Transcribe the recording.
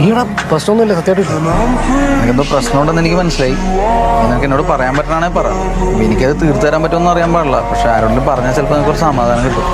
ഇല്ലടാ പ്രശ്നമൊന്നുമില്ല സത്യമായിട്ട് നിനക്കെന്തോ പ്രശ്നമുണ്ടെന്ന് എനിക്ക് മനസ്സിലായി. നിനക്ക് എന്നോട് പറയാൻ പറ്റണേ പറ. എനിക്കത് തീർത്തു തരാൻ പറ്റുമെന്ന് അറിയാൻ പാടില്ല. പക്ഷെ ആരോടും പറഞ്ഞാൽ ചിലപ്പോൾ നിനക്ക് ഒരു സമാധാനം കിട്ടും.